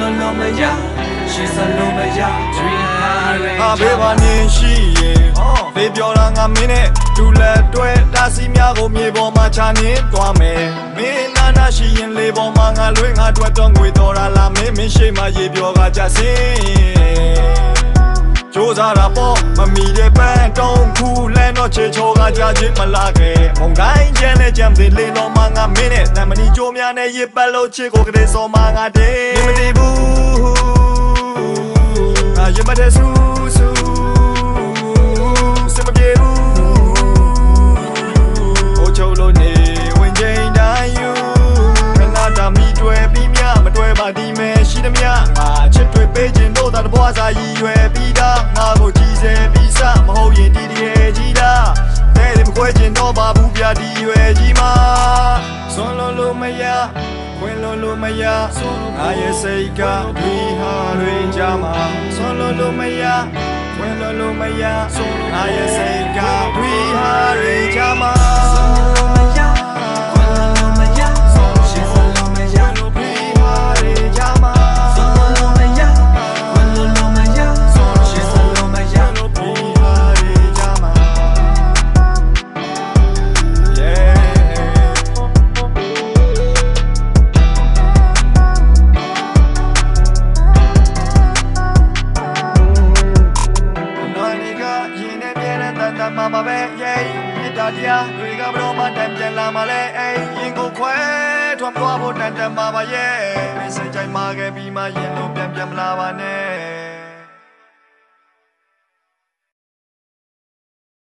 လို့လို့မရရှေ့ဆက်လို့မရ dream high ငါဘေးပါနေရှိရင်ဖေးပြောတာငါမင်းနဲ့ဒူလက်တွဲတာစီများကိုမြေပေါ်မှာချနေသွားမယ်မင်းနာနာရှိရင်လေပေါ်မှာငါလွဲငါတွေ့တော့ငွေတော်တာလားမင်းမင်းရှိမှရေပြောကကြစင်းကြိုးစားတာပေါ့မမီတဲ့ပန်းတုံးခုလဲတော့ချေချောကကြချင်းမလာခဲ့မုံတိုင်းကျန်တဲ့ကြံ သေးလေးတော်မှာငါမင်းနဲ့တမဏီကြိုးများနဲ့ရေပတ်လို့ချစ်ကိုကလေးစောမှာငါတဲ့မတည်ဘူးငါရမတဲ့ဆူဆူစမပြေဘူးဟိုချုံလို့နေဝင်ချိန်တိုင်းယူခဏတာမီတွေ့ပြီးမြမတွေ့ပါဒီမဲ့ရှိသမျှငါချစ်တွေ့ပေးခြင်းတို့သာတဘွားစာရည်ရွယ်ပြီးသားငါကိုကြည်စဲပြီးစမဟုတ်ရင်ဒီဒီရဲ့ကြီး သားတဲ့ဒီမခွဲခြင်းတော့ပါဘူးဗျာဒီရွယ်ကြီးမှာဆွန်လို့လို့မရခွင်လို့လို့မရငါရဲ့စိတ်ကဒီဟာတွေကြမှာဆွန်လို့လို့မရခွင်လို့လို့မရငါရဲ့ မပါပဲ yeah မြစ်တာတရားတွေကဘရောမတန်ပြန်လာမလဲအေးရင်ကိုခွဲထွက်သွားဖို့တန်တမပါ yeah မင်းစိတ်ကြိုက်မှာခဲ့ပြီးမှရင်လုံးပြန်ပြန်မလာပါနဲ့